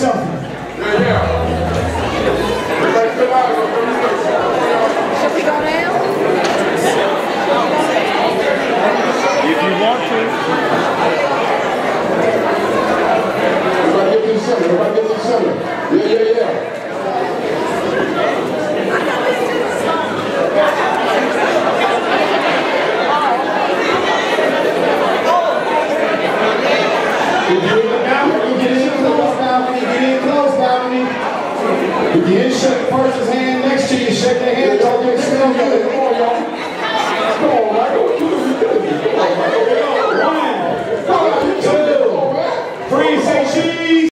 Yeah, yeah. If you want to. Everybody get get the. Yeah, yeah, yeah. Did you? If you didn't the person's hand next to you, shake their hand, y'all get still good. Come on, y'all. Come on, Michael. Come say cheese.